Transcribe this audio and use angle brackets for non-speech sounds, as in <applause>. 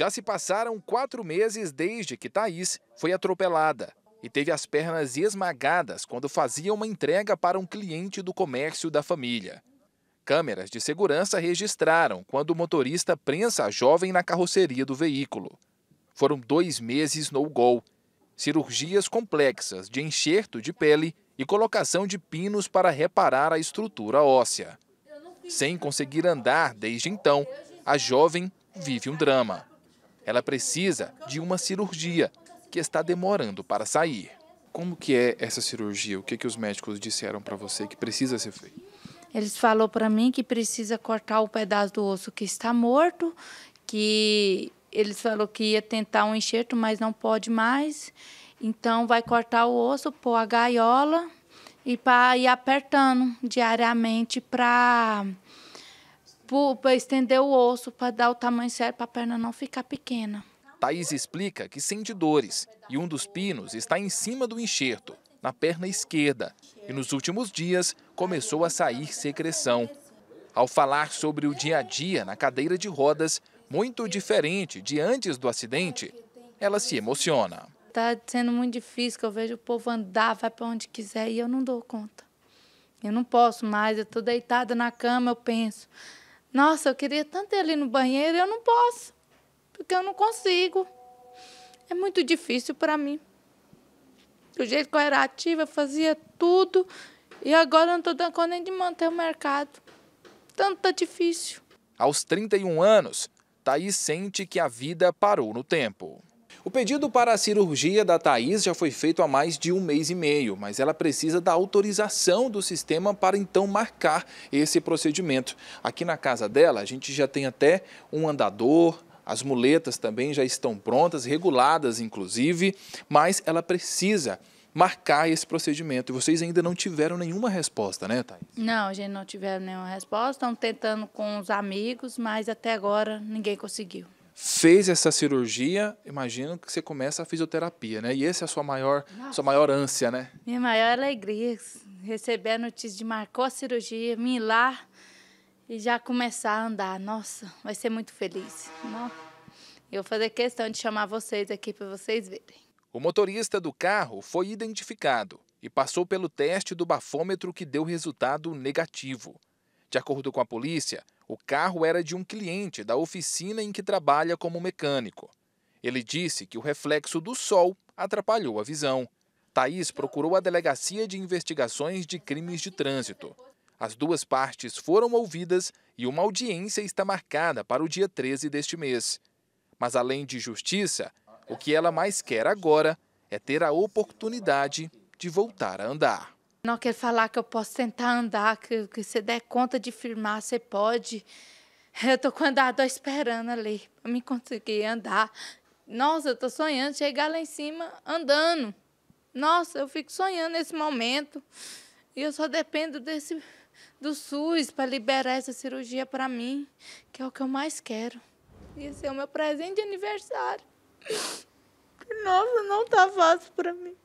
Já se passaram quatro meses desde que Thaís foi atropelada e teve as pernas esmagadas quando fazia uma entrega para um cliente do comércio da família. Câmeras de segurança registraram quando o motorista prensa a jovem na carroceria do veículo. Foram dois meses no gol. Cirurgias complexas de enxerto de pele e colocação de pinos para reparar a estrutura óssea. Sem conseguir andar desde então, a jovem vive um drama. Ela precisa de uma cirurgia que está demorando para sair. Como que é essa cirurgia? O que, que os médicos disseram para você que precisa ser feito? Eles falou para mim que precisa cortar o pedaço do osso que está morto, que eles falou que ia tentar um enxerto, mas não pode mais. Então vai cortar o osso, pôr a gaiola e para ir apertando diariamente para estender o osso, para dar o tamanho certo para a perna não ficar pequena. Thaís explica que sente dores e um dos pinos está em cima do enxerto, na perna esquerda, e nos últimos dias começou a sair secreção. Ao falar sobre o dia a dia na cadeira de rodas, muito diferente de antes do acidente, ela se emociona. Está sendo muito difícil, eu vejo o povo andar, vai para onde quiser e eu não dou conta. Eu não posso mais, eu estou deitada na cama, eu penso, nossa, eu queria tanto ir ali no banheiro, eu não posso porque eu não consigo. É muito difícil para mim. Do jeito que eu era ativa, eu fazia tudo e agora eu não estou dando conta nem de manter o mercado. Tanto tá difícil. Aos 31 anos, Thaís sente que a vida parou no tempo. O pedido para a cirurgia da Thaís já foi feito há mais de um mês e meio, mas ela precisa da autorização do sistema para então marcar esse procedimento. Aqui na casa dela, a gente já tem até um andador, as muletas também já estão prontas, reguladas inclusive, mas ela precisa marcar esse procedimento. E vocês ainda não tiveram nenhuma resposta, né, Thay? Não, a gente não tiveram nenhuma resposta. Estão tentando com os amigos, mas até agora ninguém conseguiu. Fez essa cirurgia, imagino que você começa a fisioterapia, né? E essa é a sua maior, sua maior ânsia, né? Minha maior alegria, receber a notícia de marcou a cirurgia, me lá e já começar a andar. Nossa, vai ser muito feliz. Eu vou fazer questão de chamar vocês aqui para vocês verem. O motorista do carro foi identificado e passou pelo teste do bafômetro que deu resultado negativo. De acordo com a polícia, o carro era de um cliente da oficina em que trabalha como mecânico. Ele disse que o reflexo do sol atrapalhou a visão. Thaís procurou a Delegacia de Investigações de Crimes de Trânsito. As duas partes foram ouvidas e uma audiência está marcada para o dia 13 deste mês. Mas além de justiça, o que ela mais quer agora é ter a oportunidade de voltar a andar. Não quer falar que eu posso tentar andar, que, que você der conta de firmar, você pode. Eu tô com o esperando ali para me conseguir andar. Nossa, eu tô sonhando chegar lá em cima andando. Nossa, eu fico sonhando nesse momento. E eu só dependo desse do SUS para liberar essa cirurgia para mim, que é o que eu mais quero. Esse é o meu presente de aniversário. <laughs> Nossa, não tá fácil para mim.